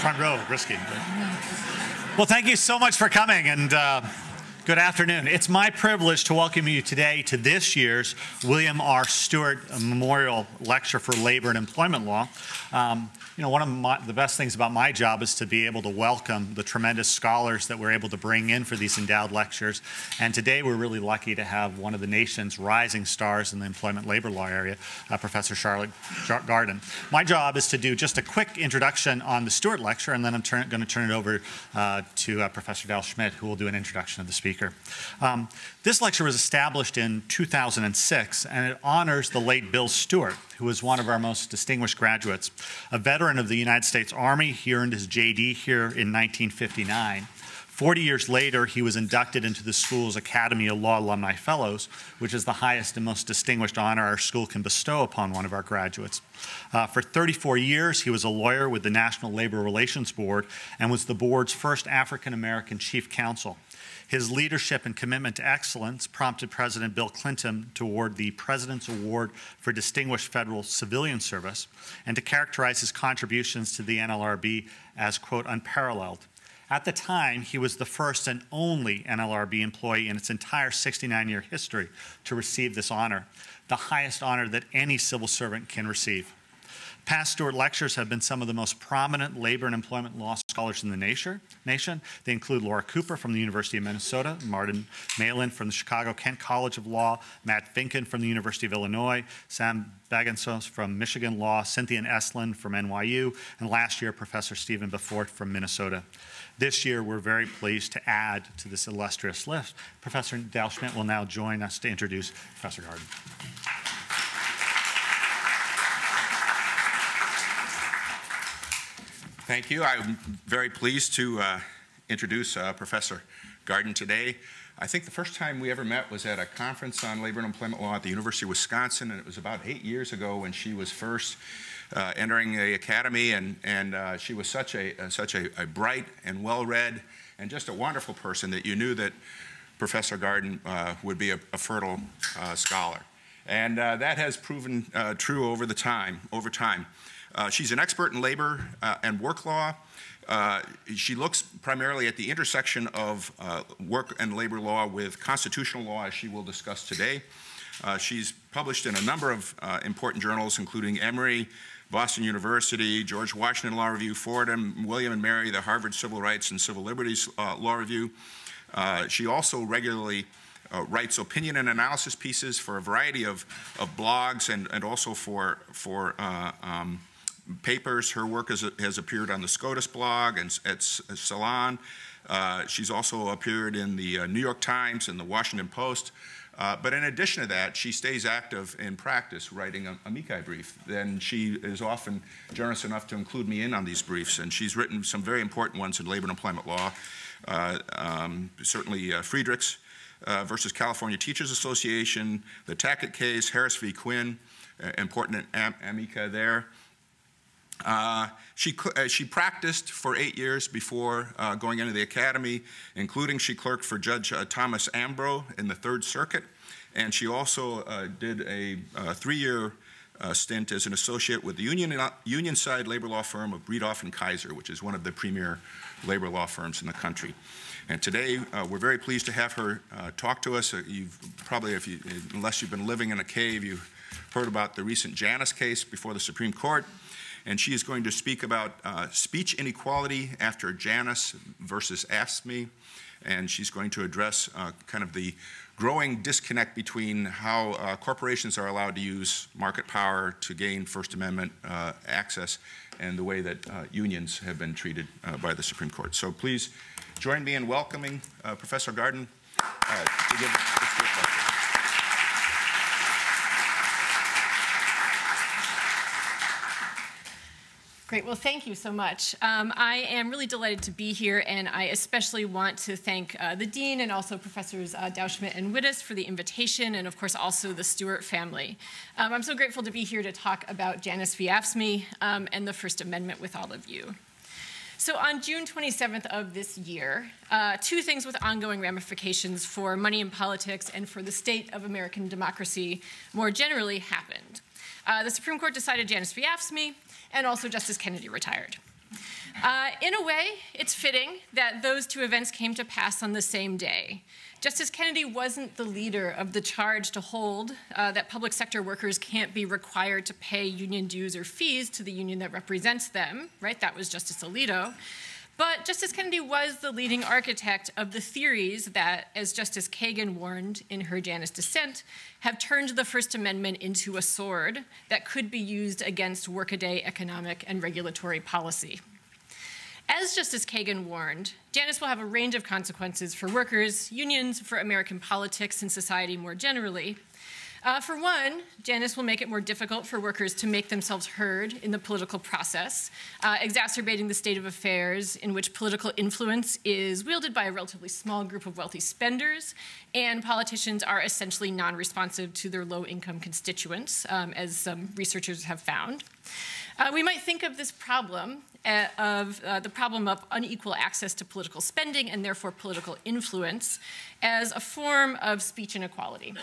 front row, risky. Well, thank you so much for coming, and uh, good afternoon. It's my privilege to welcome you today to this year's William R. Stewart Memorial Lecture for Labor and Employment Law. Um, you know, one of my, the best things about my job is to be able to welcome the tremendous scholars that we're able to bring in for these endowed lectures. And today we're really lucky to have one of the nation's rising stars in the employment labor law area, uh, Professor Charlotte Garden. My job is to do just a quick introduction on the Stewart lecture, and then I'm going to turn it over uh, to uh, Professor Dau-Schmidt, who will do an introduction of the speaker. Um, this lecture was established in 2006, and it honors the late Bill Stewart, who was one of our most distinguished graduates. A veteran of the United States Army, he earned his JD here in 1959. 40 years later, he was inducted into the school's Academy of Law Alumni Fellows, which is the highest and most distinguished honor our school can bestow upon one of our graduates. Uh, for 34 years, he was a lawyer with the National Labor Relations Board and was the board's first African American chief counsel. His leadership and commitment to excellence prompted President Bill Clinton to award the President's Award for Distinguished Federal Civilian Service and to characterize his contributions to the NLRB as, quote, unparalleled. At the time, he was the first and only NLRB employee in its entire 69 year history to receive this honor, the highest honor that any civil servant can receive. Past Stewart lectures have been some of the most prominent labor and employment law scholars in the nation. They include Laura Cooper from the University of Minnesota, Martin Malin from the Chicago Kent College of Law, Matt Finkin from the University of Illinois, Sam Bagenstos from Michigan Law, Cynthia Estlund from NYU, and last year, Professor Stephen Befort from Minnesota. This year, we're very pleased to add to this illustrious list. Professor Dau-Schmidt will now join us to introduce Professor Garden. Thank you. I'm very pleased to uh, introduce uh, Professor Garden today. I think the first time we ever met was at a conference on labor and employment law at the University of Wisconsin, and it was about eight years ago when she was first uh, entering the academy, and, and uh, she was such, a, uh, such a, a, bright and well-read and just a wonderful person that you knew that Professor Garden uh, would be a, a fertile scholar. And that has proven true over the time, over time. Uh, she's an expert in labor uh, and work law. Uh, she looks primarily at the intersection of uh, work and labor law with constitutional law, as she will discuss today. Uh, she's published in a number of uh, important journals, including Emory, Boston University, George Washington Law Review, Fordham, William and Mary, the Harvard Civil Rights and Civil Liberties Law Review. she also regularly uh, writes opinion and analysis pieces for a variety of, of blogs and, and also for, for uh, um, papers. Her work has, has appeared on the SCOTUS blog and at Salon. Uh, she's also appeared in the uh, New York Times and the Washington Post. Uh, but in addition to that, she stays active in practice, writing a amici brief. Then she is often generous enough to include me in on these briefs, and she's written some very important ones in labor and employment law. Uh, um, certainly, uh, Friedrichs uh, versus California Teachers Association, the Tackett case, Harris v. Quinn, important am amica there. Uh, she, uh, she practiced for eight years before uh, going into the academy, including she clerked for Judge uh, Thomas Ambro in the Third Circuit, and she also uh, did a uh, three-year stint as an associate with the union, union side labor law firm of Bredhoff and Kaiser, which is one of the premier labor law firms in the country. And today, we're very pleased to have her talk to us. you've probably, if you, unless you've been living in a cave, you've heard about the recent Janus case before the Supreme Court and she is going to speak about uh, speech inequality after Janus versus AFSCME, and she's going to address uh, kind of the growing disconnect between how uh, corporations are allowed to use market power to gain First Amendment uh, access and the way that uh, unions have been treated uh, by the Supreme Court. So please join me in welcoming Professor Garden to give this Great. Well, thank you so much. Um, I am really delighted to be here, and I especially want to thank uh, the Dean and also Professors uh, Dau-Schmidt and Wittes for the invitation, and of course also the Stewart family. Um, I'm so grateful to be here to talk about Janus v. AFSCME um, and the First Amendment with all of you. So on June 27th of this year, uh, two things with ongoing ramifications for money in politics and for the state of American democracy more generally happened. Uh, the Supreme Court decided Janus v. AFSCME, and also Justice Kennedy retired. Uh, in a way, it's fitting that those two events came to pass on the same day. Justice Kennedy wasn't the leader of the charge to hold uh, that public sector workers can't be required to pay union dues or fees to the union that represents them, right? That was Justice Alito. But Justice Kennedy was the leading architect of the theories that, as Justice Kagan warned in her Janus dissent, have turned the First Amendment into a sword that could be used against workaday economic and regulatory policy. As Justice Kagan warned, Janus will have a range of consequences for workers, unions, for American politics, and society more generally. Uh, for one, Janus will make it more difficult for workers to make themselves heard in the political process, uh, exacerbating the state of affairs in which political influence is wielded by a relatively small group of wealthy spenders, and politicians are essentially non responsive to their low income constituents, um, as some researchers have found. Uh, we might think of this problem uh, of uh, the problem of unequal access to political spending and therefore political influence as a form of speech inequality.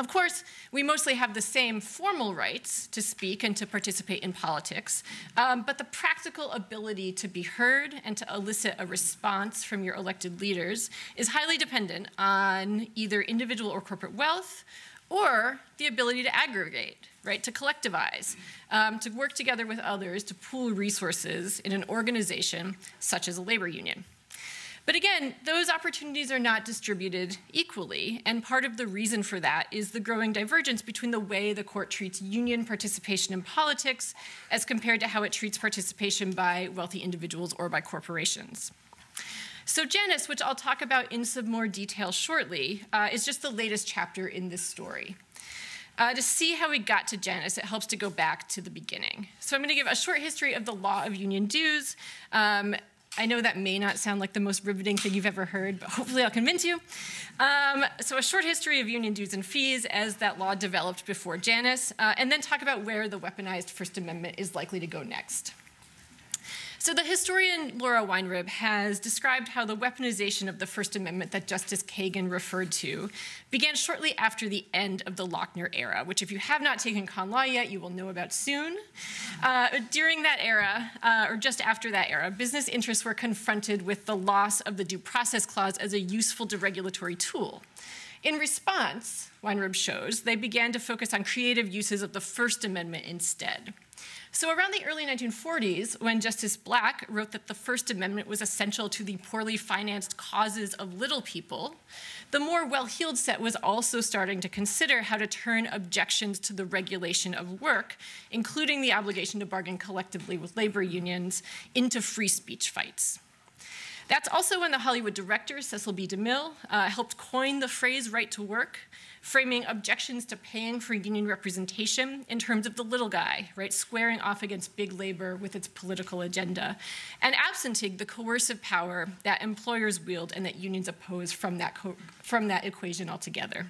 Of course, we mostly have the same formal rights to speak and to participate in politics, um, but the practical ability to be heard and to elicit a response from your elected leaders is highly dependent on either individual or corporate wealth or the ability to aggregate, right, to collectivize, um, to work together with others to pool resources in an organization such as a labor union. But again, those opportunities are not distributed equally, and part of the reason for that is the growing divergence between the way the court treats union participation in politics as compared to how it treats participation by wealthy individuals or by corporations. So Janus, which I'll talk about in some more detail shortly, uh, is just the latest chapter in this story. Uh, to see how we got to Janus, it helps to go back to the beginning. So I'm going to give a short history of the law of union dues. Um, I know that may not sound like the most riveting thing you've ever heard, but hopefully I'll convince you. Um, so, a short history of union dues and fees as that law developed before Janus, uh, and then talk about where the weaponized First Amendment is likely to go next. So the historian Laura Weinrib has described how the weaponization of the First Amendment that Justice Kagan referred to began shortly after the end of the Lochner era, which if you have not taken con law yet, you will know about soon. Uh, during that era, uh, or just after that era, business interests were confronted with the loss of the Due Process Clause as a useful deregulatory tool. In response, Weinrib shows, they began to focus on creative uses of the First Amendment instead. So, around the early 1940s, when Justice Black wrote that the First Amendment was essential to the poorly financed causes of little people, the more well heeled set was also starting to consider how to turn objections to the regulation of work, including the obligation to bargain collectively with labor unions, into free speech fights. That's also when the Hollywood director, Cecil B. DeMille, uh, helped coin the phrase right to work framing objections to paying for union representation in terms of the little guy, right, squaring off against big labor with its political agenda, and absenting the coercive power that employers wield and that unions oppose from that, from that equation altogether.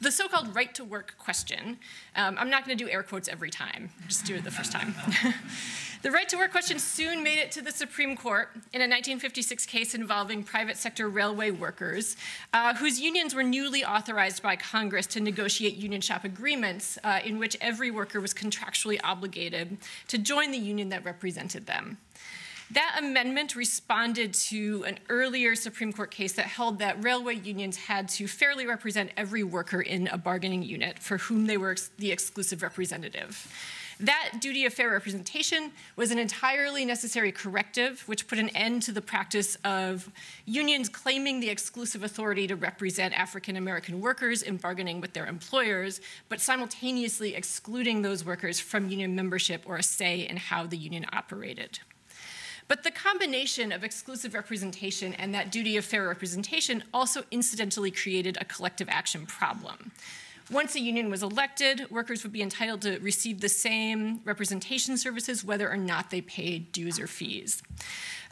The so called right to work question, um, I'm not going to do air quotes every time, just do it the first time. The right to work question soon made it to the Supreme Court in a 1956 case involving private sector railway workers uh, whose unions were newly authorized by Congress to negotiate union shop agreements uh, in which every worker was contractually obligated to join the union that represented them. That amendment responded to an earlier Supreme Court case that held that railway unions had to fairly represent every worker in a bargaining unit for whom they were ex the exclusive representative. That duty of fair representation was an entirely necessary corrective, which put an end to the practice of unions claiming the exclusive authority to represent African American workers in bargaining with their employers, but simultaneously excluding those workers from union membership or a say in how the union operated. But the combination of exclusive representation and that duty of fair representation also incidentally created a collective action problem. Once a union was elected, workers would be entitled to receive the same representation services whether or not they paid dues or fees.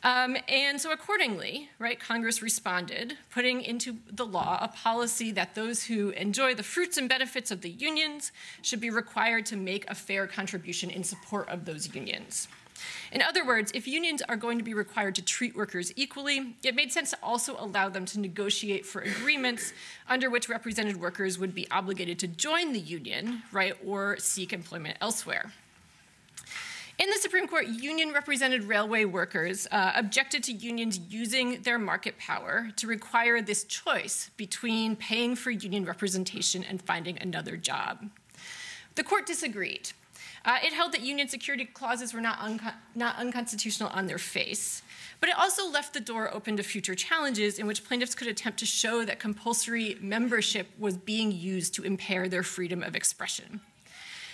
Um, and so accordingly, right, Congress responded, putting into the law a policy that those who enjoy the fruits and benefits of the unions should be required to make a fair contribution in support of those unions. In other words, if unions are going to be required to treat workers equally, it made sense to also allow them to negotiate for agreements under which represented workers would be obligated to join the union, right, or seek employment elsewhere. In the Supreme Court, union represented railway workers uh, objected to unions using their market power to require this choice between paying for union representation and finding another job. The court disagreed. Uh, it held that union security clauses were not, not unconstitutional on their face, but it also left the door open to future challenges in which plaintiffs could attempt to show that compulsory membership was being used to impair their freedom of expression.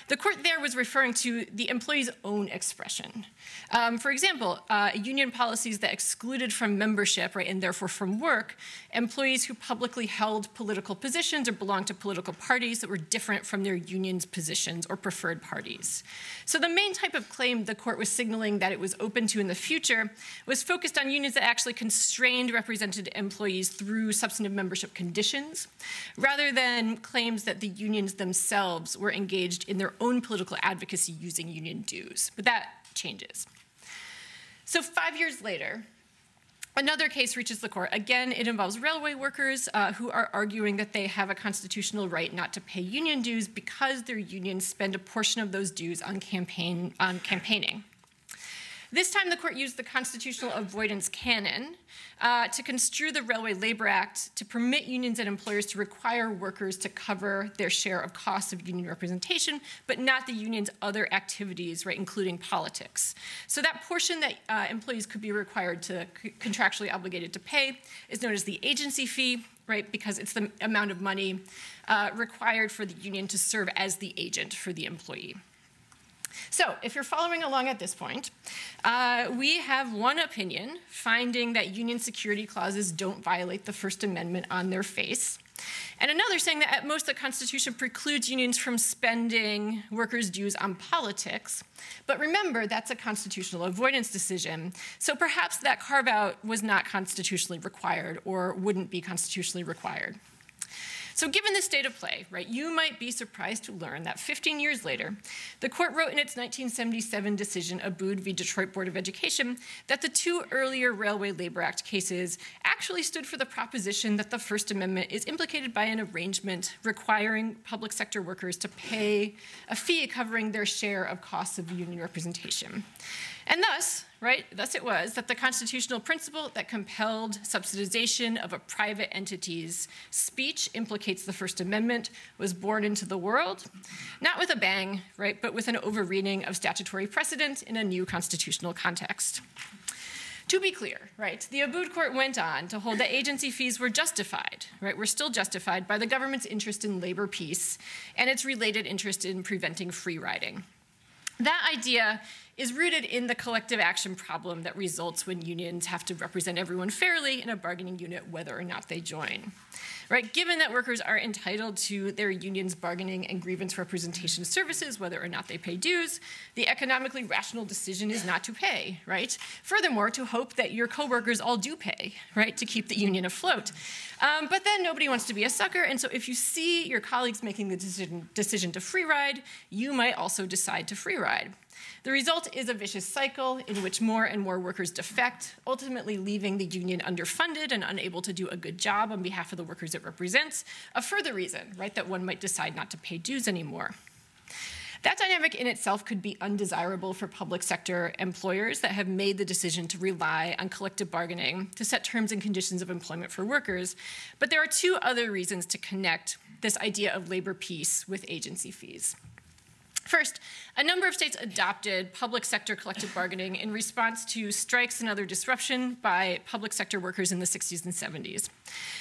The court there was referring to the employee's own expression. Um, for example, uh, union policies that excluded from membership, right, and therefore from work, employees who publicly held political positions or belonged to political parties that were different from their union's positions or preferred parties. So the main type of claim the court was signaling that it was open to in the future was focused on unions that actually constrained represented employees through substantive membership conditions, rather than claims that the unions themselves were engaged in their own political advocacy using union dues. But that changes. So, five years later, Another case reaches the court. Again, it involves railway workers uh, who are arguing that they have a constitutional right not to pay union dues because their unions spend a portion of those dues on campaign on campaigning. This time, the court used the constitutional avoidance canon uh, to construe the Railway Labor Act to permit unions and employers to require workers to cover their share of costs of union representation, but not the union's other activities, right, including politics. So that portion that uh, employees could be required to contractually obligated to pay is known as the agency fee, right, because it's the amount of money uh, required for the union to serve as the agent for the employee. So, if you're following along at this point, uh, we have one opinion finding that union security clauses don't violate the First Amendment on their face. And another saying that at most the Constitution precludes unions from spending workers' dues on politics. But remember, that's a constitutional avoidance decision. So perhaps that carve out was not constitutionally required or wouldn't be constitutionally required. So, given this state of play, right, you might be surprised to learn that 15 years later, the court wrote in its 1977 decision, Abood v. Detroit Board of Education, that the two earlier Railway Labor Act cases actually stood for the proposition that the First Amendment is implicated by an arrangement requiring public sector workers to pay a fee covering their share of costs of union representation. And thus, right, thus it was that the constitutional principle that compelled subsidization of a private entity's speech implicates the First Amendment was born into the world, not with a bang, right, but with an overreading of statutory precedent in a new constitutional context. To be clear, right, the Abood court went on to hold that agency fees were justified, right, were still justified by the government's interest in labor peace and its related interest in preventing free riding. That idea is rooted in the collective action problem that results when unions have to represent everyone fairly in a bargaining unit, whether or not they join. Right? Given that workers are entitled to their union's bargaining and grievance representation services, whether or not they pay dues, the economically rational decision is not to pay, right? Furthermore, to hope that your coworkers all do pay, right, to keep the union afloat. Um, but then nobody wants to be a sucker, and so if you see your colleagues making the decision, decision to free ride, you might also decide to free ride. The result is a vicious cycle in which more and more workers defect, ultimately leaving the union underfunded and unable to do a good job on behalf of the workers it represents. A further reason, right, that one might decide not to pay dues anymore. That dynamic in itself could be undesirable for public sector employers that have made the decision to rely on collective bargaining to set terms and conditions of employment for workers. But there are two other reasons to connect this idea of labor peace with agency fees. First, a number of states adopted public sector collective bargaining in response to strikes and other disruption by public sector workers in the 60s and 70s.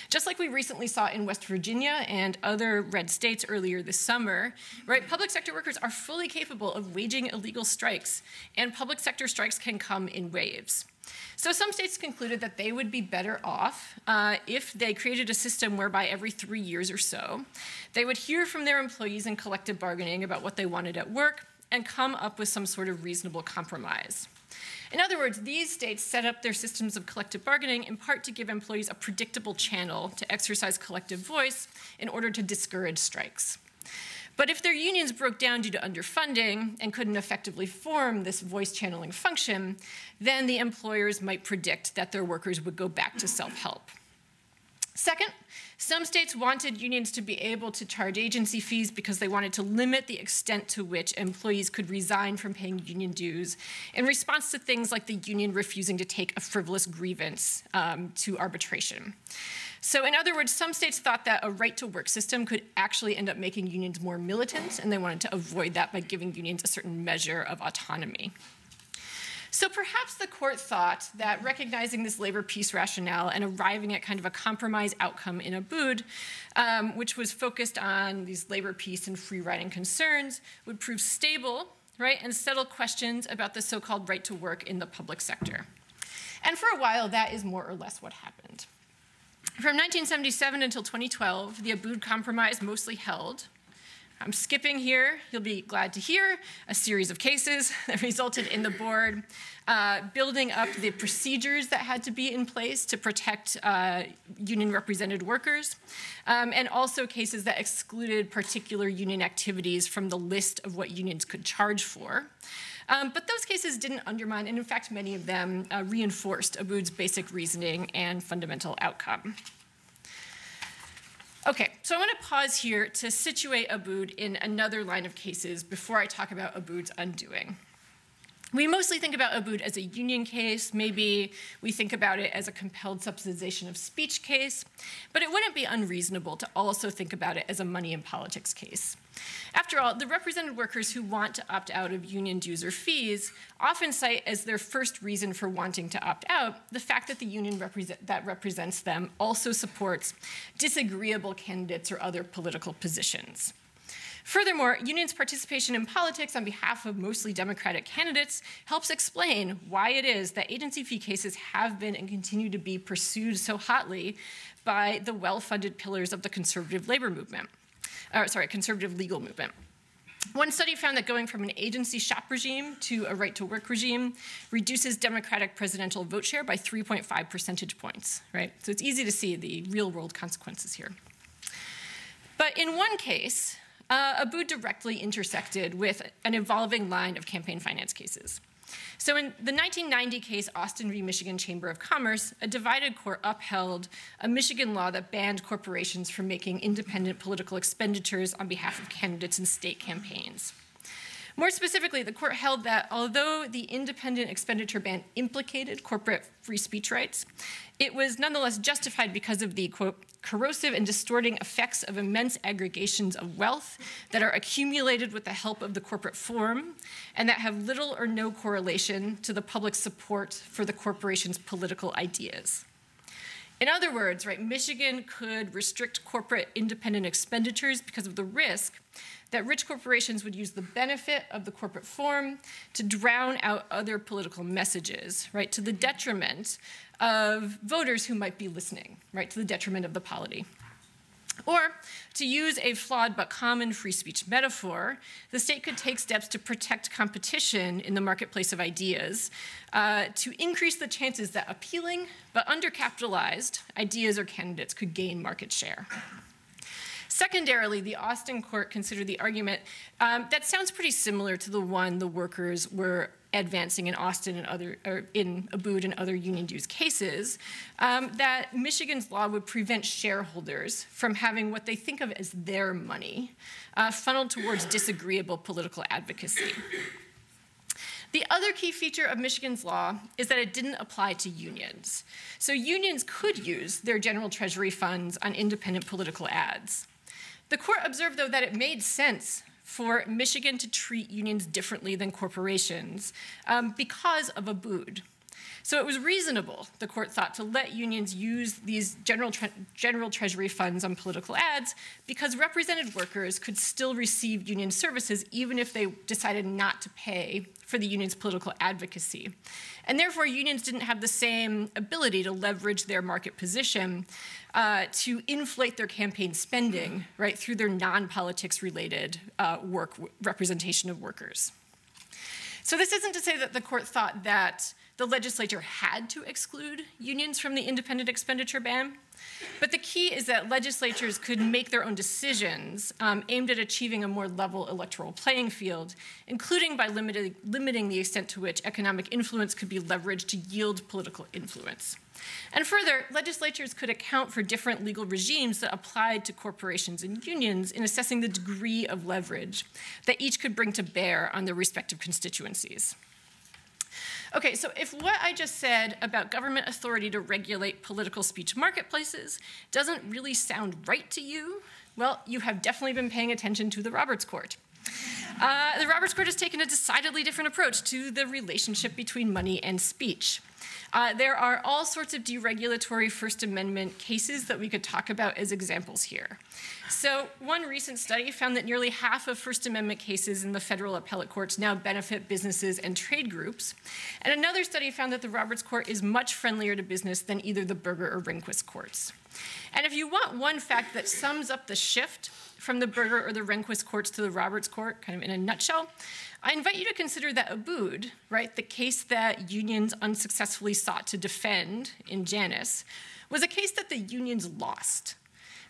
Just like we recently saw in West Virginia and other red states earlier this summer, right, public sector workers are fully capable of waging illegal strikes, and public sector strikes can come in waves. So some states concluded that they would be better off uh, if they created a system whereby every three years or so, they would hear from their employees in collective bargaining about what they wanted at work and come up with some sort of reasonable compromise. In other words, these states set up their systems of collective bargaining in part to give employees a predictable channel to exercise collective voice in order to discourage strikes. But if their unions broke down due to underfunding and couldn't effectively form this voice channeling function, then the employers might predict that their workers would go back to self help. Second, some states wanted unions to be able to charge agency fees because they wanted to limit the extent to which employees could resign from paying union dues in response to things like the union refusing to take a frivolous grievance um, to arbitration. So, in other words, some states thought that a right to work system could actually end up making unions more militant, and they wanted to avoid that by giving unions a certain measure of autonomy. So perhaps the court thought that recognizing this labor peace rationale and arriving at kind of a compromise outcome in Abood, um, which was focused on these labor peace and free riding concerns, would prove stable, right, and settle questions about the so called right to work in the public sector. And for a while, that is more or less what happened. From 1977 until 2012, the Abood Compromise mostly held, I'm skipping here, you'll be glad to hear, a series of cases that resulted in the board uh, building up the procedures that had to be in place to protect uh, union represented workers, um, and also cases that excluded particular union activities from the list of what unions could charge for. Um, but those cases didn't undermine, and in fact, many of them uh, reinforced Abood's basic reasoning and fundamental outcome. Okay, so I want to pause here to situate Abood in another line of cases before I talk about Abood's undoing. We mostly think about Abood as a union case. Maybe we think about it as a compelled subsidization of speech case. But it wouldn't be unreasonable to also think about it as a money in politics case. After all, the represented workers who want to opt out of union dues or fees often cite as their first reason for wanting to opt out the fact that the union represent, that represents them also supports disagreeable candidates or other political positions. Furthermore, unions' participation in politics on behalf of mostly Democratic candidates helps explain why it is that agency fee cases have been and continue to be pursued so hotly by the well funded pillars of the conservative labor movement or sorry, conservative legal movement. One study found that going from an agency shop regime to a right to work regime reduces Democratic presidential vote share by 3.5 percentage points, right? So it's easy to see the real world consequences here. But in one case, uh, Abood directly intersected with an evolving line of campaign finance cases. So in the 1990 case, Austin v. Michigan Chamber of Commerce, a divided court upheld a Michigan law that banned corporations from making independent political expenditures on behalf of candidates in state campaigns. More specifically, the court held that although the independent expenditure ban implicated corporate free speech rights, it was nonetheless justified because of the, quote, corrosive and distorting effects of immense aggregations of wealth that are accumulated with the help of the corporate form and that have little or no correlation to the public support for the corporation's political ideas. In other words, right, Michigan could restrict corporate independent expenditures because of the risk that rich corporations would use the benefit of the corporate form to drown out other political messages, right, to the detriment of voters who might be listening, right, to the detriment of the polity. Or, to use a flawed but common free speech metaphor, the state could take steps to protect competition in the marketplace of ideas uh, to increase the chances that appealing but undercapitalized ideas or candidates could gain market share. Secondarily, the Austin court considered the argument um, that sounds pretty similar to the one the workers were advancing in Austin and other, or in Abood and other union dues cases, um, that Michigan's law would prevent shareholders from having what they think of as their money uh, funneled towards disagreeable political advocacy. The other key feature of Michigan's law is that it didn't apply to unions. So unions could use their general treasury funds on independent political ads. The court observed, though, that it made sense for Michigan to treat unions differently than corporations um, because of Abood. So it was reasonable, the court thought, to let unions use these general, tre general treasury funds on political ads because represented workers could still receive union services even if they decided not to pay for the union's political advocacy. And therefore, unions didn't have the same ability to leverage their market position uh, to inflate their campaign spending, right, through their non politics related uh, work representation of workers. So, this isn't to say that the court thought that the legislature had to exclude unions from the independent expenditure ban. But the key is that legislatures could make their own decisions um, aimed at achieving a more level electoral playing field, including by limited, limiting the extent to which economic influence could be leveraged to yield political influence. And further, legislatures could account for different legal regimes that applied to corporations and unions in assessing the degree of leverage that each could bring to bear on their respective constituencies. Okay, so if what I just said about government authority to regulate political speech marketplaces doesn't really sound right to you, well, you have definitely been paying attention to the Roberts Court. Uh, the Roberts Court has taken a decidedly different approach to the relationship between money and speech. Uh, there are all sorts of deregulatory First Amendment cases that we could talk about as examples here. So, one recent study found that nearly half of First Amendment cases in the federal appellate courts now benefit businesses and trade groups. And another study found that the Roberts Court is much friendlier to business than either the Burger or Rehnquist courts. And if you want one fact that sums up the shift from the Burger or the Rehnquist courts to the Roberts Court, kind of in a nutshell, I invite you to consider that Abood, right, the case that unions unsuccessfully sought to defend in Janus, was a case that the unions lost.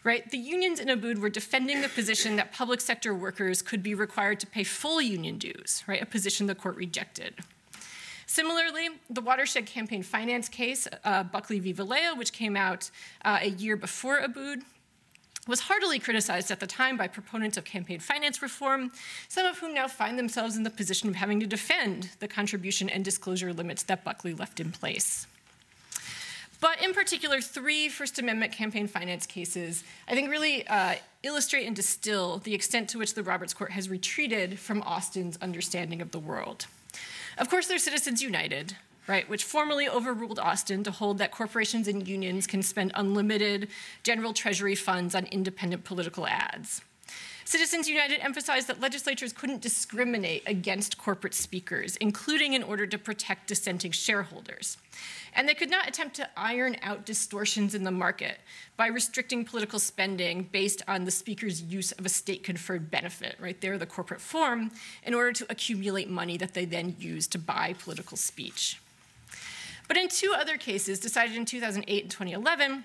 Right? The unions in Abood were defending the position that public sector workers could be required to pay full union dues, right? A position the court rejected. Similarly, the watershed campaign finance case, uh, Buckley v. Valeo, which came out uh, a year before Abood, was heartily criticized at the time by proponents of campaign finance reform, some of whom now find themselves in the position of having to defend the contribution and disclosure limits that Buckley left in place. But in particular, three First Amendment campaign finance cases, I think, really uh, illustrate and distill the extent to which the Roberts Court has retreated from Austin's understanding of the world. Of course, there's Citizens United, right, which formally overruled Austin to hold that corporations and unions can spend unlimited general treasury funds on independent political ads. Citizens United emphasized that legislatures couldn't discriminate against corporate speakers, including in order to protect dissenting shareholders. And they could not attempt to iron out distortions in the market by restricting political spending based on the speaker's use of a state conferred benefit, right there, the corporate form, in order to accumulate money that they then use to buy political speech. But in two other cases, decided in 2008 and 2011,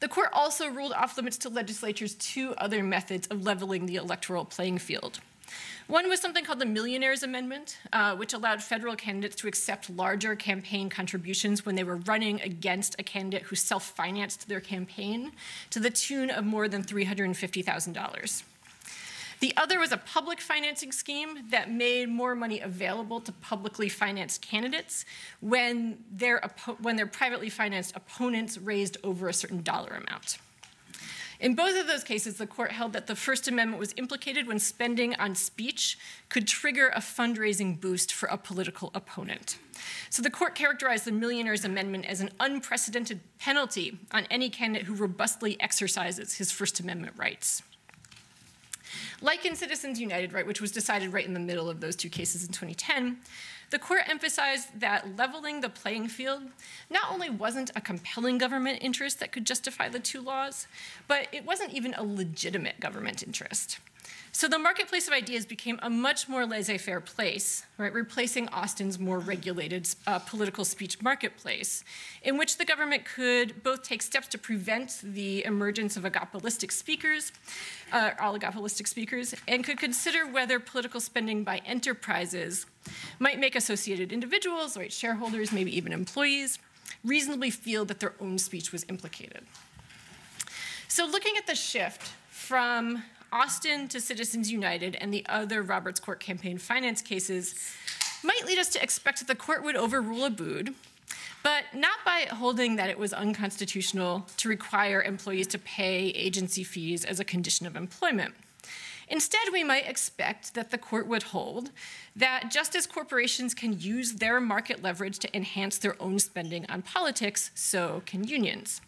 the court also ruled off limits to legislatures two other methods of leveling the electoral playing field. One was something called the Millionaires Amendment, uh, which allowed federal candidates to accept larger campaign contributions when they were running against a candidate who self financed their campaign to the tune of more than $350,000. The other was a public financing scheme that made more money available to publicly financed candidates when their, when their privately financed opponents raised over a certain dollar amount. In both of those cases, the court held that the First Amendment was implicated when spending on speech could trigger a fundraising boost for a political opponent. So the court characterized the Millionaire's Amendment as an unprecedented penalty on any candidate who robustly exercises his First Amendment rights. Like in Citizens United, right, which was decided right in the middle of those two cases in 2010, the court emphasized that leveling the playing field not only wasn't a compelling government interest that could justify the two laws, but it wasn't even a legitimate government interest. So the marketplace of ideas became a much more laissez-faire place, right, replacing Austin's more regulated uh, political speech marketplace, in which the government could both take steps to prevent the emergence of oligopolistic speakers, uh, oligopolistic speakers, and could consider whether political spending by enterprises might make associated individuals, right, shareholders, maybe even employees, reasonably feel that their own speech was implicated. So looking at the shift from Austin to Citizens United and the other Roberts Court campaign finance cases might lead us to expect that the court would overrule Abood, but not by holding that it was unconstitutional to require employees to pay agency fees as a condition of employment. Instead, we might expect that the court would hold that just as corporations can use their market leverage to enhance their own spending on politics, so can unions.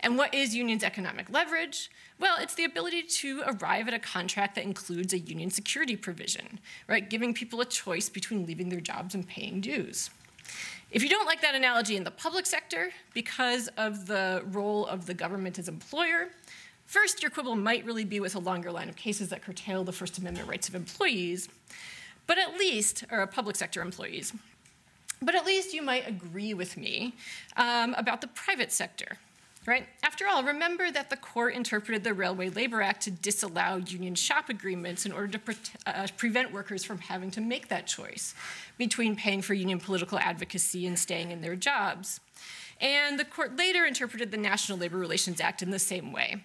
And what is unions' economic leverage? Well, it's the ability to arrive at a contract that includes a union security provision, right? Giving people a choice between leaving their jobs and paying dues. If you don't like that analogy in the public sector because of the role of the government as employer, first, your quibble might really be with a longer line of cases that curtail the First Amendment rights of employees, but at least, or public sector employees. But at least you might agree with me um, about the private sector, right? After all, remember that the court interpreted the Railway Labor Act to disallow union shop agreements in order to pre uh, prevent workers from having to make that choice between paying for union political advocacy and staying in their jobs. And the court later interpreted the National Labor Relations Act in the same way.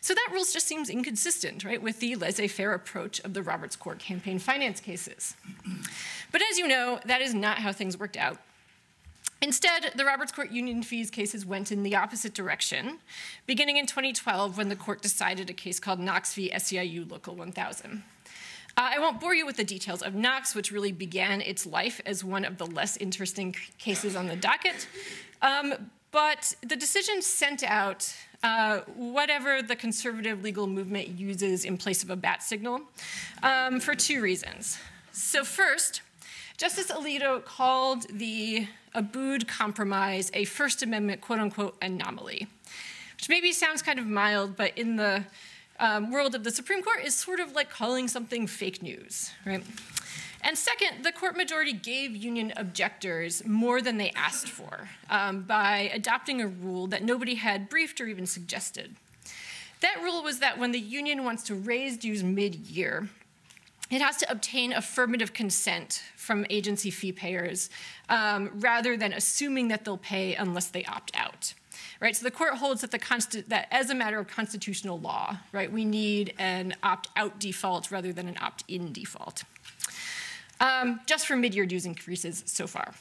So that rule just seems inconsistent, right, with the laissez-faire approach of the Roberts Court campaign finance cases. But as you know, that is not how things worked out. Instead, the Roberts Court union fees cases went in the opposite direction, beginning in 2012 when the court decided a case called Knox v. SEIU Local 1000. Uh, I won't bore you with the details of Knox, which really began its life as one of the less interesting cases on the docket. Um, but the decision sent out uh, whatever the conservative legal movement uses in place of a bat signal um, for two reasons. So, first, Justice Alito called the Abood compromise a First Amendment quote unquote anomaly, which maybe sounds kind of mild, but in the um, world of the Supreme Court is sort of like calling something fake news, right? And second, the court majority gave union objectors more than they asked for um, by adopting a rule that nobody had briefed or even suggested. That rule was that when the union wants to raise dues mid year, it has to obtain affirmative consent from agency fee payers um, rather than assuming that they'll pay unless they opt out. Right, so the court holds that, the that as a matter of constitutional law, right, we need an opt-out default rather than an opt-in default. Um, just for mid-year dues increases so far.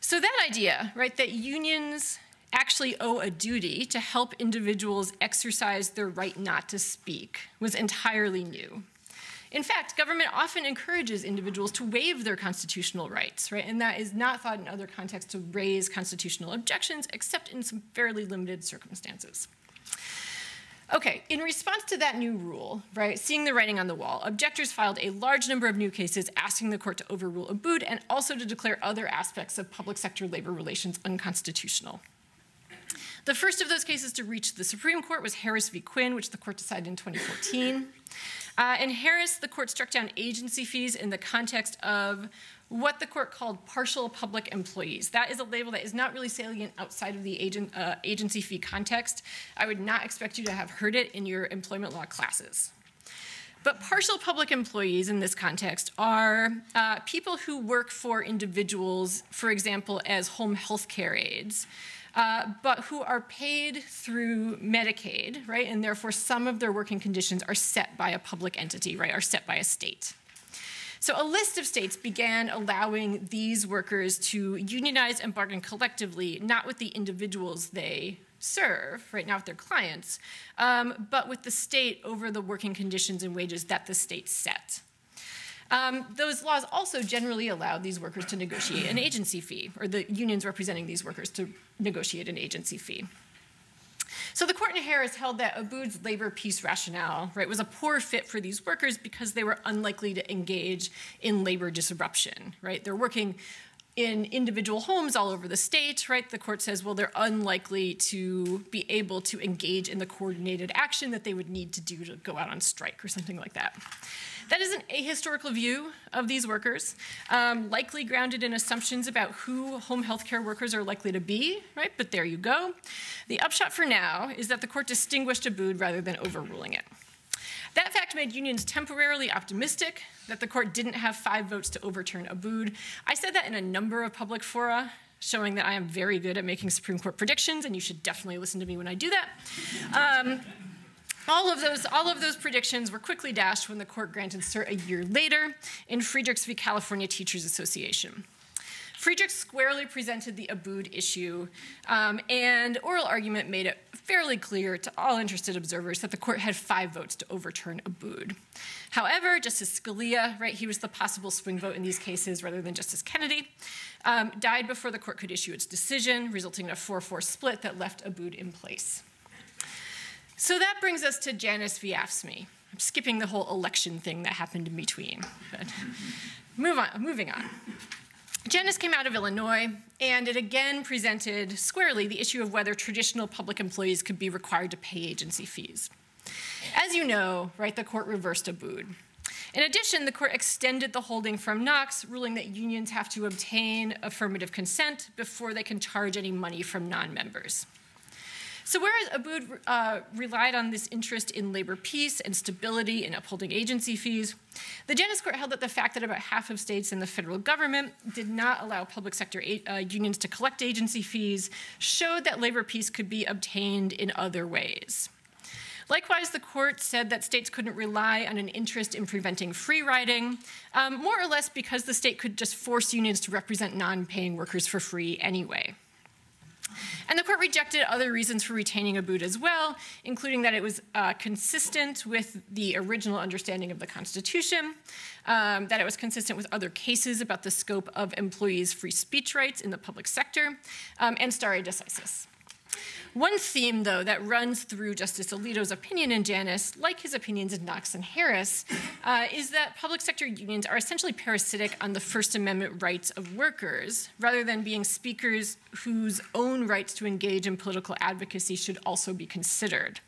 So that idea, right, that unions actually owe a duty to help individuals exercise their right not to speak was entirely new. In fact, government often encourages individuals to waive their constitutional rights, right? And that is not thought in other contexts to raise constitutional objections, except in some fairly limited circumstances. Okay, in response to that new rule, right, seeing the writing on the wall, objectors filed a large number of new cases asking the court to overrule Abood and also to declare other aspects of public sector labor relations unconstitutional. The first of those cases to reach the Supreme Court was Harris v. Quinn, which the court decided in 2014. Uh, in Harris, the court struck down agency fees in the context of what the court called partial public employees. That is a label that is not really salient outside of the agent, uh, agency fee context. I would not expect you to have heard it in your employment law classes. But partial public employees in this context are uh, people who work for individuals, for example, as home health care aides, uh, but who are paid through Medicaid, right? And therefore, some of their working conditions are set by a public entity, right? Are set by a state. So a list of states began allowing these workers to unionize and bargain collectively, not with the individuals they serve, right now with their clients, um, but with the state over the working conditions and wages that the state set. Um, those laws also generally allowed these workers to negotiate an agency fee, or the unions representing these workers to negotiate an agency fee. So the court in Harris held that Abood's labor peace rationale right, was a poor fit for these workers because they were unlikely to engage in labor disruption. Right? They're working in individual homes all over the state, right? The court says, well, they're unlikely to be able to engage in the coordinated action that they would need to do to go out on strike or something like that. That is an ahistorical view of these workers, um, likely grounded in assumptions about who home health care workers are likely to be, right? But there you go. The upshot for now is that the court distinguished Abood rather than overruling it. That fact made unions temporarily optimistic that the court didn't have five votes to overturn Abood. I said that in a number of public fora, showing that I am very good at making Supreme Court predictions, and you should definitely listen to me when I do that. Um, all of those, all of those predictions were quickly dashed when the court granted cert a year later in Friedrichs v. California Teachers Association. Friedrich squarely presented the Abood issue, um, and oral argument made it fairly clear to all interested observers that the court had five votes to overturn Abood. However, Justice Scalia, right, he was the possible swing vote in these cases rather than Justice Kennedy, um, died before the court could issue its decision, resulting in a 4 4 split that left Abood in place. So that brings us to Janus v. AFSCME. I'm skipping the whole election thing that happened in between. But move on, moving on. Janus came out of Illinois, and it again presented squarely the issue of whether traditional public employees could be required to pay agency fees. As you know, right, the court reversed Abood. In addition, the court extended the holding from Knox, ruling that unions have to obtain affirmative consent before they can charge any money from non members. So, whereas Abood uh, relied on this interest in labor peace and stability in upholding agency fees, the Janus Court held that the fact that about half of states in the federal government did not allow public sector uh, unions to collect agency fees showed that labor peace could be obtained in other ways. Likewise, the court said that states couldn't rely on an interest in preventing free riding, um, more or less because the state could just force unions to represent non paying workers for free anyway. And the court rejected other reasons for retaining Abood as well, including that it was uh, consistent with the original understanding of the Constitution, um, that it was consistent with other cases about the scope of employees' free speech rights in the public sector, um, and stare decisis. One theme, though, that runs through Justice Alito's opinion in Janus, like his opinions in Knox and Harris, uh, is that public sector unions are essentially parasitic on the First Amendment rights of workers, rather than being speakers whose own rights to engage in political advocacy should also be considered.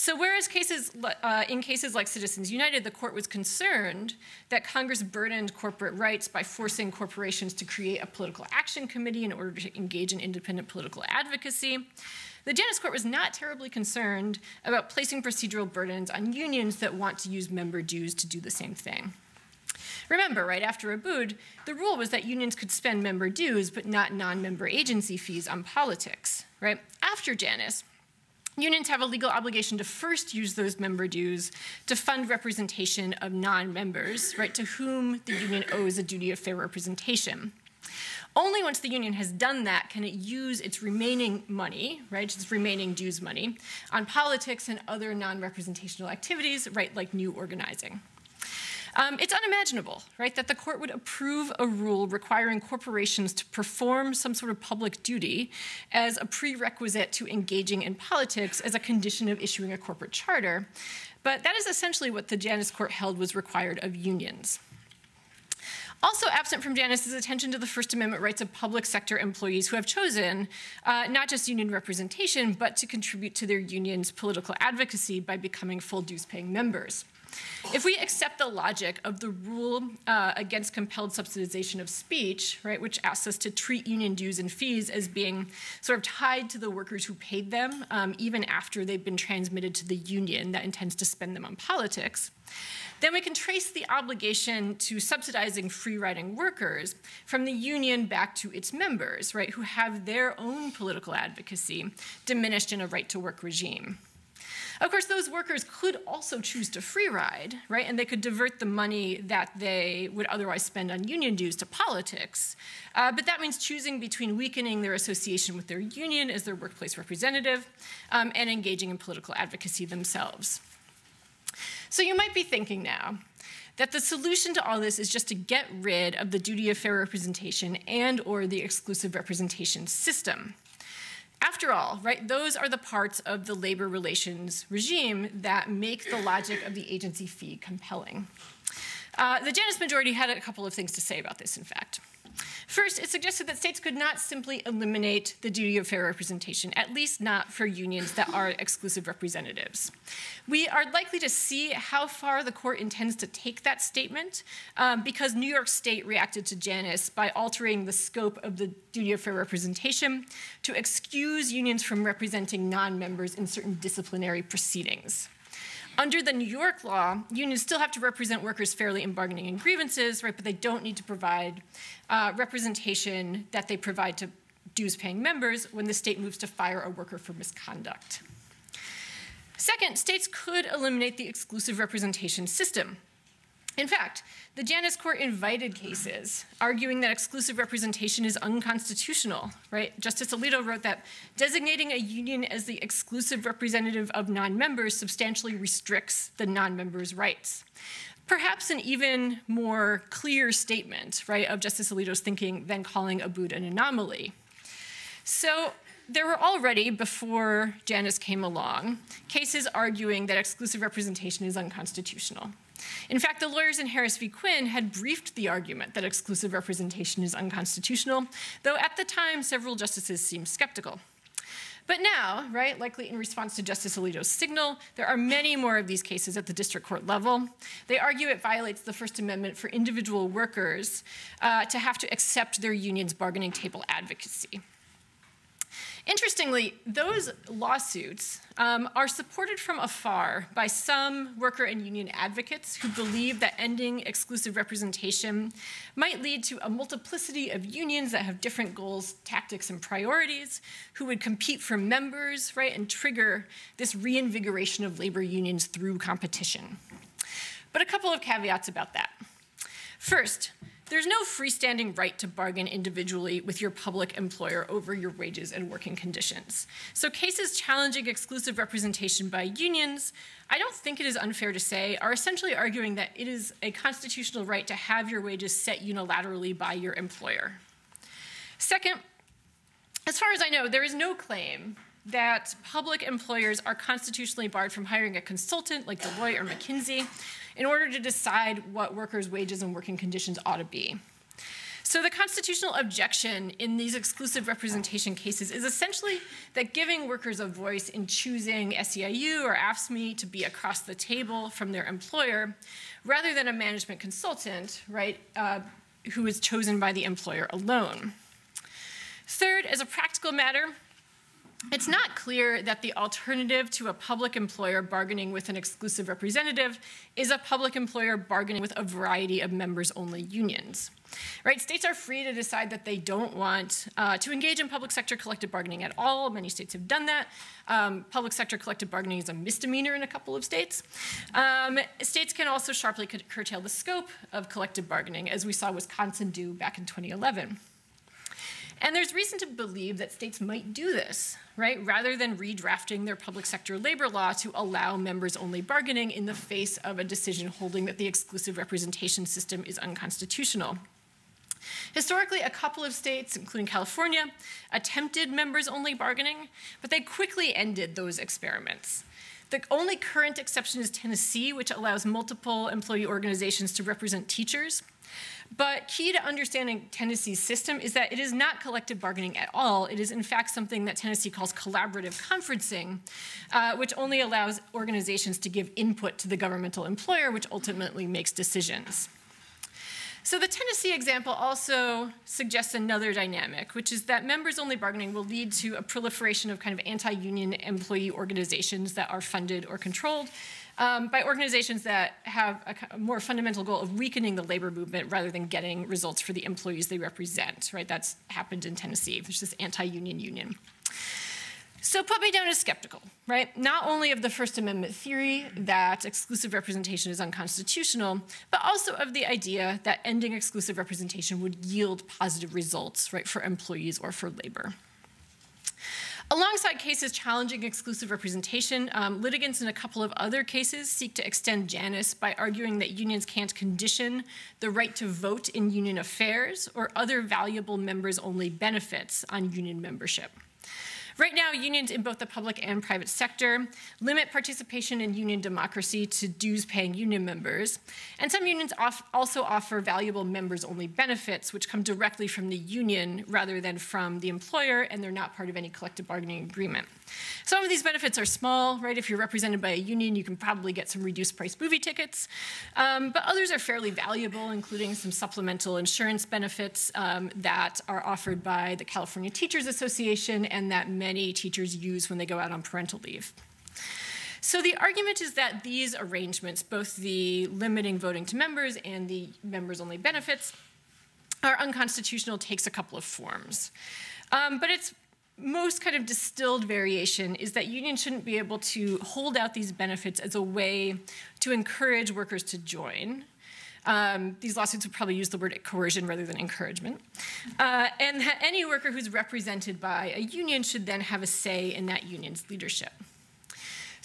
So, whereas cases, uh, in cases like Citizens United, the court was concerned that Congress burdened corporate rights by forcing corporations to create a political action committee in order to engage in independent political advocacy, the Janus Court was not terribly concerned about placing procedural burdens on unions that want to use member dues to do the same thing. Remember, right after Abood, the rule was that unions could spend member dues but not non member agency fees on politics, right? After Janus, Unions have a legal obligation to first use those member dues to fund representation of non members, right, to whom the union owes a duty of fair representation. Only once the union has done that can it use its remaining money, right, its remaining dues money, on politics and other non representational activities, right, like new organizing. Um, it's unimaginable, right, that the court would approve a rule requiring corporations to perform some sort of public duty as a prerequisite to engaging in politics as a condition of issuing a corporate charter. But that is essentially what the Janus Court held was required of unions. Also absent from Janus is attention to the First Amendment rights of public sector employees who have chosen uh, not just union representation, but to contribute to their union's political advocacy by becoming full dues paying members. If we accept the logic of the rule uh, against compelled subsidization of speech, right, which asks us to treat union dues and fees as being sort of tied to the workers who paid them, um, even after they've been transmitted to the union that intends to spend them on politics, then we can trace the obligation to subsidizing free riding workers from the union back to its members, right, who have their own political advocacy diminished in a right to work regime. Of course, those workers could also choose to free ride, right? And they could divert the money that they would otherwise spend on union dues to politics. Uh, but that means choosing between weakening their association with their union as their workplace representative um, and engaging in political advocacy themselves. So you might be thinking now, that the solution to all this is just to get rid of the duty of fair representation and or the exclusive representation system. After all, right, those are the parts of the labor relations regime that make the logic of the agency fee compelling. Uh, the Janus majority had a couple of things to say about this, in fact. First, it suggested that states could not simply eliminate the duty of fair representation, at least not for unions that are exclusive representatives. We are likely to see how far the court intends to take that statement um, because New York State reacted to Janus by altering the scope of the duty of fair representation to excuse unions from representing non members in certain disciplinary proceedings. Under the New York law, unions still have to represent workers fairly in bargaining and grievances, right? But they don't need to provide uh, representation that they provide to dues paying members when the state moves to fire a worker for misconduct. Second, states could eliminate the exclusive representation system. In fact, the Janus Court invited cases arguing that exclusive representation is unconstitutional, right? Justice Alito wrote that designating a union as the exclusive representative of non-members substantially restricts the non-members' rights. Perhaps an even more clear statement, right, of Justice Alito's thinking than calling Abood an anomaly. So there were already, before Janus came along, cases arguing that exclusive representation is unconstitutional. In fact, the lawyers in Harris v. Quinn had briefed the argument that exclusive representation is unconstitutional, though at the time several justices seemed skeptical. But now, right, likely in response to Justice Alito's signal, there are many more of these cases at the district court level. They argue it violates the First Amendment for individual workers uh, to have to accept their union's bargaining table advocacy. Interestingly, those lawsuits um, are supported from afar by some worker and union advocates who believe that ending exclusive representation might lead to a multiplicity of unions that have different goals, tactics, and priorities, who would compete for members, right, and trigger this reinvigoration of labor unions through competition. But a couple of caveats about that. First, there's no freestanding right to bargain individually with your public employer over your wages and working conditions. So, cases challenging exclusive representation by unions, I don't think it is unfair to say, are essentially arguing that it is a constitutional right to have your wages set unilaterally by your employer. Second, as far as I know, there is no claim that public employers are constitutionally barred from hiring a consultant like Deloitte or McKinsey in order to decide what workers' wages and working conditions ought to be. So, the constitutional objection in these exclusive representation cases is essentially that giving workers a voice in choosing SEIU or AFSCME to be across the table from their employer, rather than a management consultant, right, uh, who is chosen by the employer alone. Third, as a practical matter, it's not clear that the alternative to a public employer bargaining with an exclusive representative is a public employer bargaining with a variety of members only unions. Right? States are free to decide that they don't want uh, to engage in public sector collective bargaining at all. Many states have done that. Um, public sector collective bargaining is a misdemeanor in a couple of states. Um, states can also sharply curtail the scope of collective bargaining, as we saw Wisconsin do back in 2011. And there's reason to believe that states might do this, right, rather than redrafting their public sector labor law to allow members only bargaining in the face of a decision holding that the exclusive representation system is unconstitutional. Historically, a couple of states, including California, attempted members only bargaining, but they quickly ended those experiments. The only current exception is Tennessee, which allows multiple employee organizations to represent teachers. But key to understanding Tennessee's system is that it is not collective bargaining at all. It is, in fact, something that Tennessee calls collaborative conferencing, uh, which only allows organizations to give input to the governmental employer, which ultimately makes decisions. So the Tennessee example also suggests another dynamic, which is that members only bargaining will lead to a proliferation of kind of anti union employee organizations that are funded or controlled um, by organizations that have a, a, more fundamental goal of weakening the labor movement rather than getting results for the employees they represent, right? That's happened in Tennessee. There's this anti-union union. So put me down as skeptical, right? Not only of the First Amendment theory that exclusive representation is unconstitutional, but also of the idea that ending exclusive representation would yield positive results, right, for employees or for labor. Alongside cases challenging exclusive representation, um, litigants in a couple of other cases seek to extend Janus by arguing that unions can't condition the right to vote in union affairs or other valuable members only benefits on union membership. Right now, unions in both the public and private sector limit participation in union democracy to dues paying union members. And some unions also offer valuable members only benefits, which come directly from the union rather than from the employer, and they're not part of any collective bargaining agreement. Some of these benefits are small, right? If you're represented by a union, you can probably get some reduced price movie tickets. Um, but others are fairly valuable, including some supplemental insurance benefits um, that are offered by the California Teachers Association and that many teachers use when they go out on parental leave. So the argument is that these arrangements, both the limiting voting to members and the members only benefits, are unconstitutional, takes a couple of forms. Um, but it's most kind of distilled variation is that unions shouldn't be able to hold out these benefits as a way to encourage workers to join. Um, these lawsuits would probably use the word coercion rather than encouragement. Uh, and that any worker who's represented by a union should then have a say in that union's leadership.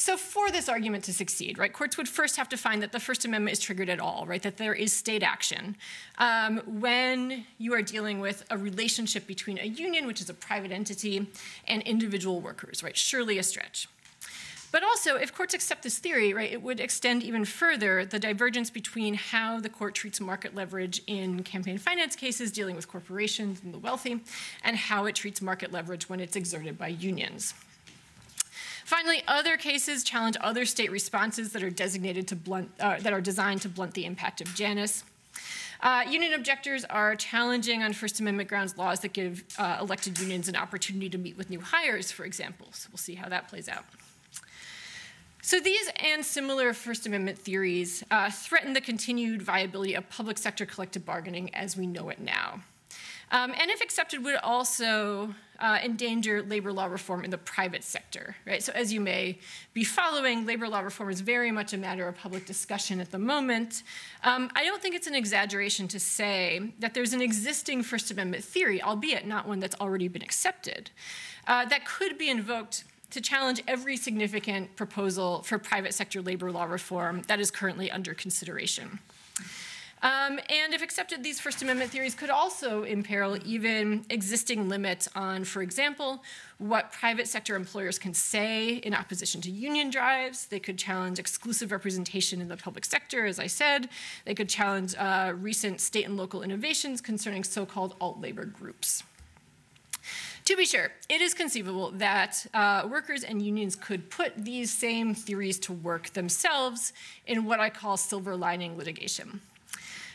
So for this argument to succeed, right, courts would first have to find that the First Amendment is triggered at all, right, that there is state action. Um, when you are dealing with a relationship between a union, which is a private entity, and individual workers, right, surely a stretch. But also, if courts accept this theory, right, it would extend even further the divergence between how the court treats market leverage in campaign finance cases dealing with corporations and the wealthy, and how it treats market leverage when it's exerted by unions. Finally, other cases challenge other state responses that are designated to blunt, uh, that are designed to blunt the impact of Janus. Uh, union objectors are challenging on First Amendment grounds laws that give uh, elected unions an opportunity to meet with new hires, for example. So we'll see how that plays out. So these and similar First Amendment theories uh, threaten the continued viability of public sector collective bargaining as we know it now. Um, and if accepted, would also uh, endanger labor law reform in the private sector, right? So as you may be following, labor law reform is very much a matter of public discussion at the moment. Um, I don't think it's an exaggeration to say that there's an existing First Amendment theory, albeit not one that's already been accepted, uh, that could be invoked to challenge every significant proposal for private sector labor law reform that is currently under consideration. Um, and if accepted, these First Amendment theories could also imperil even existing limits on, for example, what private sector employers can say in opposition to union drives. They could challenge exclusive representation in the public sector, as I said. They could challenge uh, recent state and local innovations concerning so called alt labor groups. To be sure, it is conceivable that uh, workers and unions could put these same theories to work themselves in what I call silver lining litigation.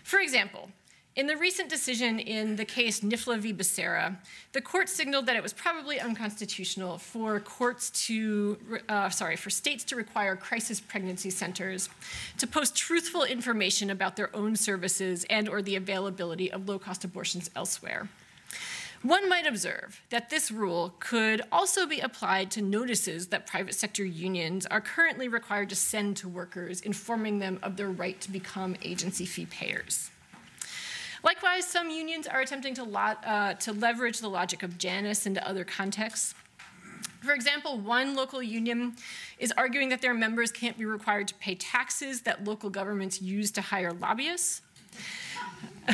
For example, in the recent decision in the case Nifla v. Becerra, the court signaled that it was probably unconstitutional for courts to, uh, sorry, for states to require crisis pregnancy centers to post truthful information about their own services and or the availability of low-cost abortions elsewhere. One might observe that this rule could also be applied to notices that private sector unions are currently required to send to workers, informing them of their right to become agency fee payers. Likewise, some unions are attempting to, uh, to leverage the logic of Janus into other contexts. For example, one local union is arguing that their members can't be required to pay taxes that local governments use to hire lobbyists.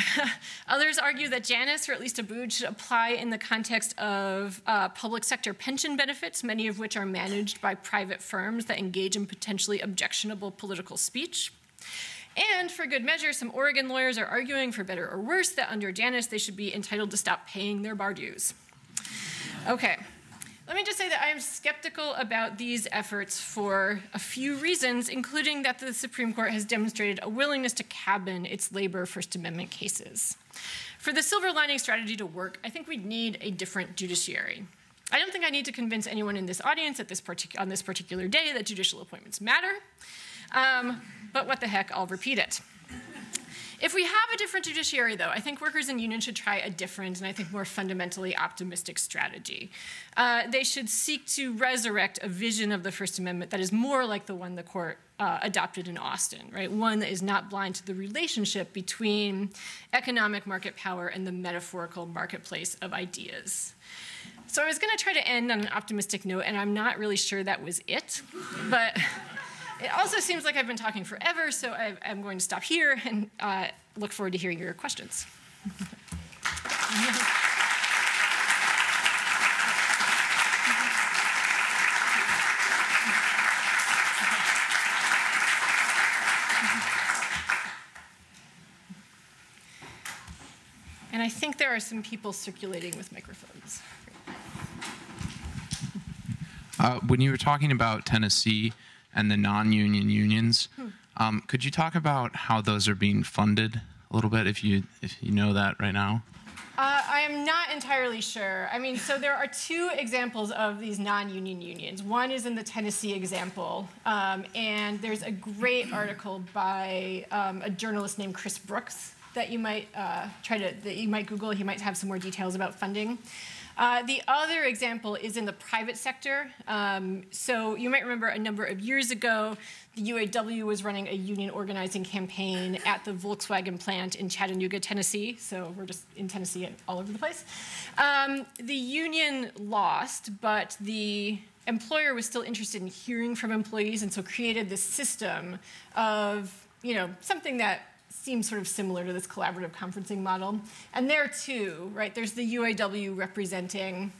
Others argue that Janus, or at least Abood, should apply in the context of uh, public sector pension benefits, many of which are managed by private firms that engage in potentially objectionable political speech. And for good measure, some Oregon lawyers are arguing, for better or worse, that under Janus they should be entitled to stop paying their bar dues. Okay, let me just say that I am skeptical about these efforts for a few reasons, including that the Supreme Court has demonstrated a willingness to cabin its labor First Amendment cases. For the silver lining strategy to work, I think we need a different judiciary. I don't think I need to convince anyone in this audience at this on this particular day that judicial appointments matter, um, but what the heck, I'll repeat it. If we have a different judiciary, though, I think workers and unions should try a different and I think more fundamentally optimistic strategy. Uh, they should seek to resurrect a vision of the First Amendment that is more like the one the court uh, adopted in Austin, right? One that is not blind to the relationship between economic market power and the metaphorical marketplace of ideas. So I was going to try to end on an optimistic note, and I'm not really sure that was it, but. It also seems like I've been talking forever, so I, am going to stop here and uh, look forward to hearing your questions. And I think there are some people circulating with microphones. Uh, when you were talking about Tennessee, and the non-union unions. Hmm. Um, could you talk about how those are being funded a little bit, if you if you know that right now? Uh, I am not entirely sure. I mean, so there are two examples of these non-union unions. One is in the Tennessee example, um, and there's a great article by um, a journalist named Chris Brooks that you might uh, try to that you might Google. He might have some more details about funding. Uh, the other example is in the private sector. Um, so you might remember a number of years ago, the UAW was running a union organizing campaign at the Volkswagen plant in Chattanooga, Tennessee. So we're just in Tennessee and all over the place. Um, the union lost, but the employer was still interested in hearing from employees and so created this system of you know something that seems sort of similar to this collaborative conferencing model. And there too, right, there's the UAW representing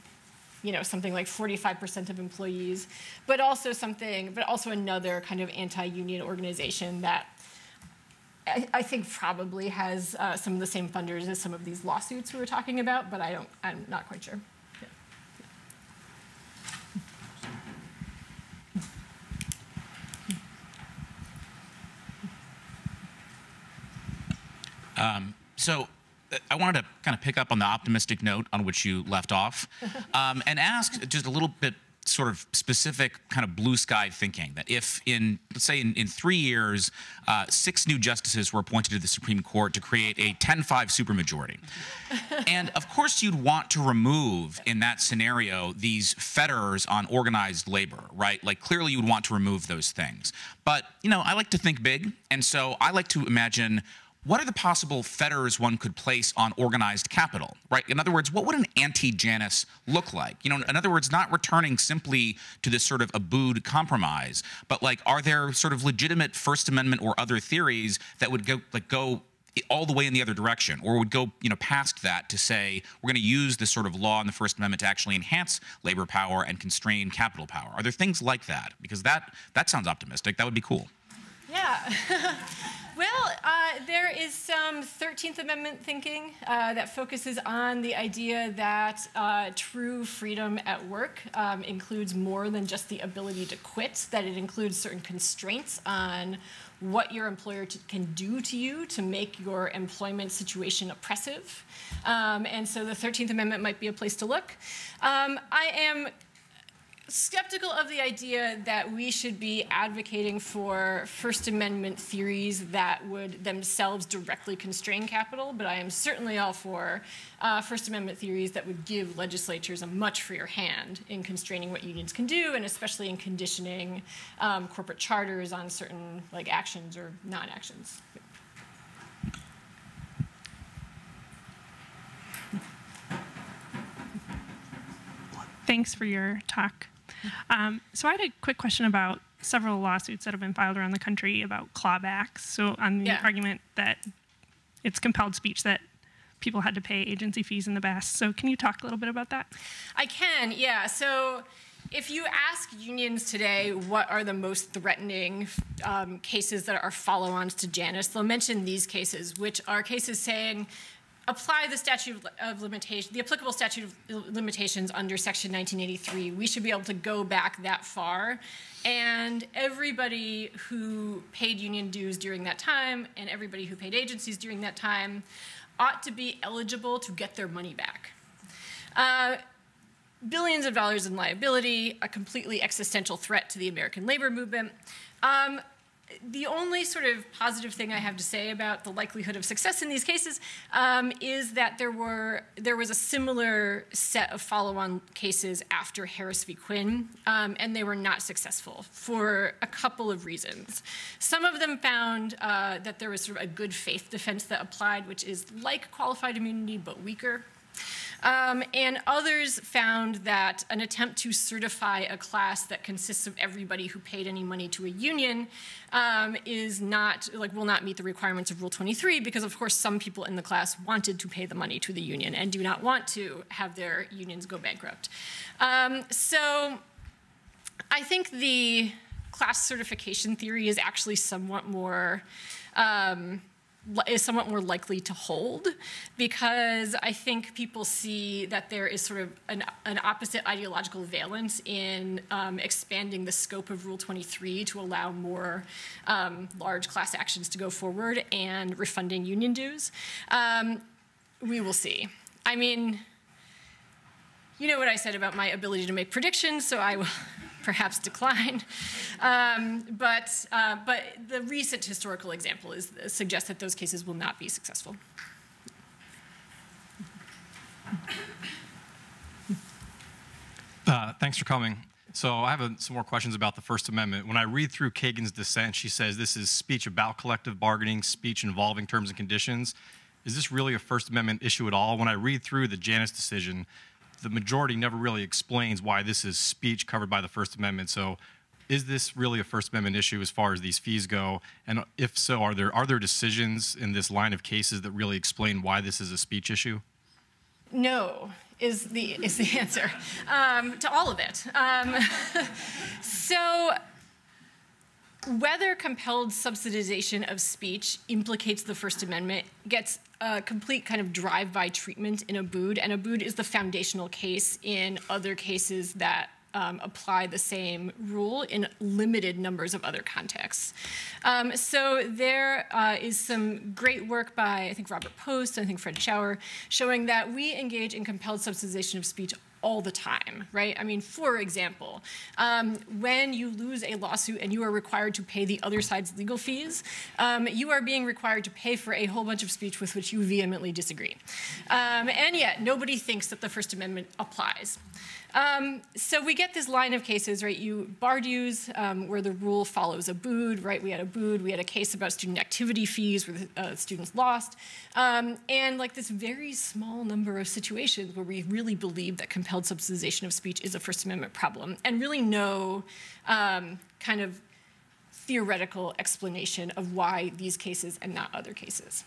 you know, something like 45% of employees, but also something, but also another kind of anti-union organization that I, I, think probably has uh, some of the same funders as some of these lawsuits we were talking about, but I don't, I'm not quite sure. Um, so uh, I wanted to kind of pick up on the optimistic note on which you left off um, and ask just a little bit sort of specific kind of blue sky thinking that if in let's say in, in three years uh, six new justices were appointed to the supreme court to create a 10-5 supermajority. And of course you'd want to remove in that scenario these fetters on organized labor right? Like clearly you would want to remove those things. But you know i like to think big and so i like to imagine what are the possible fetters one could place on organized capital, right? In other words, what would an anti-Janus look like? You know, in other words, not returning simply to this sort of Abood compromise, but like, are there sort of legitimate First Amendment or other theories that would go like go all the way in the other direction, or would go you know past that to say we're going to use this sort of law in the First Amendment to actually enhance labor power and constrain capital power? Are there things like that? Because that that sounds optimistic. That would be cool. Yeah. well, uh, there is some 13th Amendment thinking uh, that focuses on the idea that uh, true freedom at work um, includes more than just the ability to quit, that it includes certain constraints on what your employer can do to you to make your employment situation oppressive. Um, and so the 13th Amendment might be a place to look. Um, I am skeptical of the idea that we should be advocating for First Amendment theories that would themselves directly constrain capital, but I am certainly all for uh, First Amendment theories that would give legislatures a much freer hand in constraining what unions can do, and especially in conditioning um, corporate charters on certain like actions or non-actions. Thanks for your talk. Um, so I had a quick question about several lawsuits that have been filed around the country about clawbacks. So on the yeah. argument that it's compelled speech that people had to pay agency fees in the past. So can you talk a little bit about that? I can, yeah. So if you ask unions today what are the most threatening um, cases that are follow-ons to Janus, they'll mention these cases, which are cases saying apply the statute of limitation, the applicable statute of limitations under Section 1983, we should be able to go back that far. And everybody who paid union dues during that time and everybody who paid agencies during that time ought to be eligible to get their money back. Uh, billions of dollars in liability, a completely existential threat to the American labor movement. Um, the only sort of positive thing I have to say about the likelihood of success in these cases um, is that there were there was a similar set of follow-on cases after Harris v. Quinn, um, and they were not successful for a couple of reasons. Some of them found uh, that there was sort of a good faith defense that applied, which is like qualified immunity but weaker. Um, and others found that an attempt to certify a class that consists of everybody who paid any money to a union um, is not, like, will not meet the requirements of Rule 23 because, of course, some people in the class wanted to pay the money to the union and do not want to have their unions go bankrupt. Um, so I think the class certification theory is actually somewhat more um, is somewhat more likely to hold because I think people see that there is sort of an, an opposite ideological valence in um, expanding the scope of Rule 23 to allow more um, large class actions to go forward and refunding union dues. Um, we will see. I mean, you know what I said about my ability to make predictions, so I will perhaps decline. Um, but, uh, but the recent historical example is, suggests that those cases will not be successful. Uh, thanks for coming. So I have a, some more questions about the First Amendment. When I read through Kagan's dissent, she says this is speech about collective bargaining, speech involving terms and conditions. Is this really a First Amendment issue at all? When I read through the Janus decision, the majority never really explains why this is speech covered by the First Amendment. So is this really a First Amendment issue as far as these fees go? And if so, are there are there decisions in this line of cases that really explain why this is a speech issue? No, is the is the answer um, to all of it. Um, so whether compelled subsidization of speech implicates the First Amendment gets a complete kind of drive-by treatment in Abood, and Abood is the foundational case in other cases that um, apply the same rule in limited numbers of other contexts. Um, so there uh, is some great work by, I think, Robert Post, I think Fred Schauer, showing that we engage in compelled subsidization of speech all the time, right? I mean, for example, um, when you lose a lawsuit and you are required to pay the other side's legal fees, um, you are being required to pay for a whole bunch of speech with which you vehemently disagree. Um, and yet, nobody thinks that the First Amendment applies. Um, so we get this line of cases, right? You Bardew's, um, where the rule follows a Abood, right? We had a Abood. We had a case about student activity fees where the uh, students lost, um, and like this very small number of situations where we really believe that compelled subsidization of speech is a First Amendment problem, and really no um, kind of theoretical explanation of why these cases and not other cases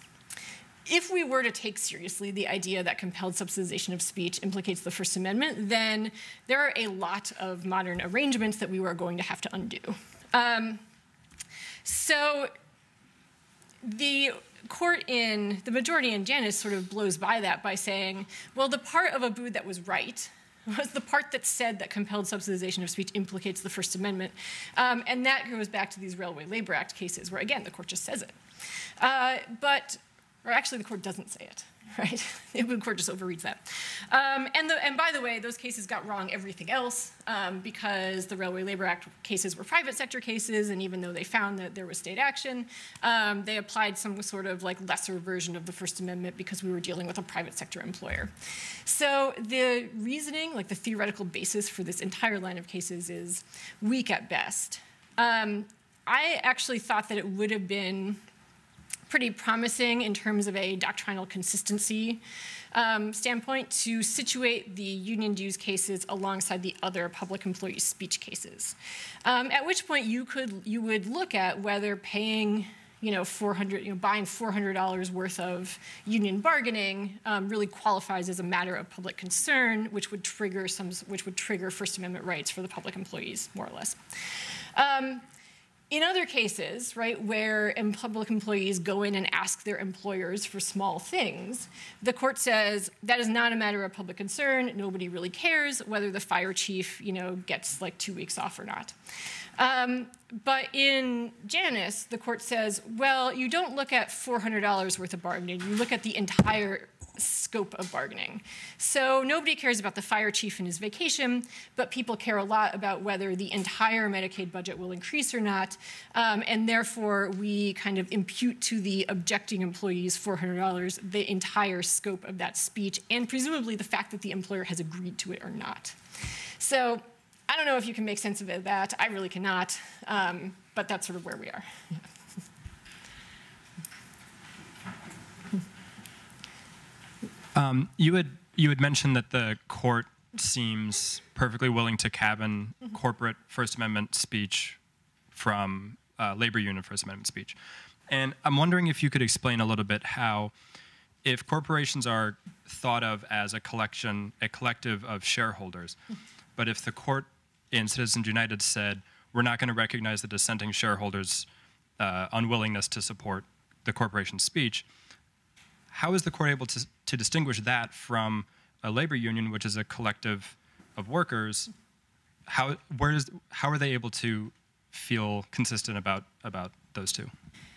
if we were to take seriously the idea that compelled subsidization of speech implicates the First Amendment, then there are a lot of modern arrangements that we are going to have to undo. Um, so the court in the majority in Janus sort of blows by that by saying, well, the part of Abood that was right was the part that said that compelled subsidization of speech implicates the First Amendment. Um, and that goes back to these Railway Labor Act cases where, again, the court just says it. Uh, but or actually the court doesn't say it, right? the court just overreads that. Um, and, the, and by the way, those cases got wrong everything else um, because the Railway Labor Act cases were private sector cases, and even though they found that there was state action, um, they applied some sort of like lesser version of the First Amendment because we were dealing with a private sector employer. So the reasoning, like the theoretical basis for this entire line of cases is weak at best. Um, I actually thought that it would have been pretty promising in terms of a doctrinal consistency um, standpoint to situate the union dues cases alongside the other public employee speech cases. Um, at which point you could you would look at whether paying you know 400 you know buying 400 dollars worth of union bargaining um, really qualifies as a matter of public concern which would trigger some which would trigger first amendment rights for the public employees more or less um, in other cases, right, where public employees go in and ask their employers for small things, the court says that is not a matter of public concern. Nobody really cares whether the fire chief, you know, gets like two weeks off or not. Um, but in Janus, the court says, well, you don't look at $400 worth of bargaining. You look at the entire scope of bargaining. So nobody cares about the fire chief and his vacation, but people care a lot about whether the entire Medicaid budget will increase or not. Um, and therefore, we kind of impute to the objecting employees $400 the entire scope of that speech, and presumably the fact that the employer has agreed to it or not. So I don't know if you can make sense of that. I really cannot, um, but that's sort of where we are. Um, you had you had mentioned that the court seems perfectly willing to cabin mm-hmm. corporate First Amendment speech from uh, labor union First Amendment speech, and I'm wondering if you could explain a little bit how, if corporations are thought of as a collection, a collective of shareholders, mm-hmm. but if the court in Citizens United said we're not going to recognize the dissenting shareholders' uh, unwillingness to support the corporation's speech how is the court able to, to distinguish that from a labor union, which is a collective of workers? How, where is, how are they able to feel consistent about, about those two?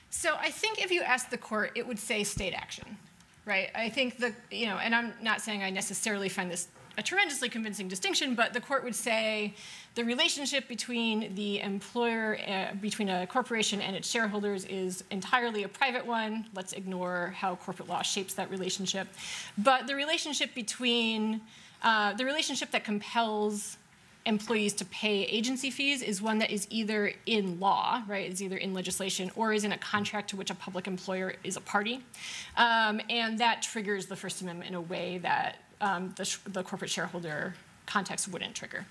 So I think if you ask the court, it would say state action, right? I think the, you know, and I'm not saying I necessarily find this a tremendously convincing distinction, but the court would say the relationship between the employer, uh, between a corporation and its shareholders is entirely a private one. Let's ignore how corporate law shapes that relationship. But the relationship between, uh, the relationship that compels employees to pay agency fees is one that is either in law, right, is either in legislation or is in a contract to which a public employer is a party. Um, and that triggers the First Amendment in a way that um, the, the corporate shareholder context wouldn't trigger.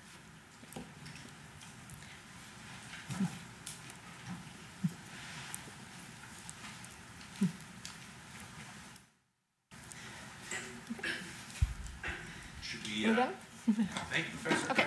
Should we, uh, thank you, Professor. Okay.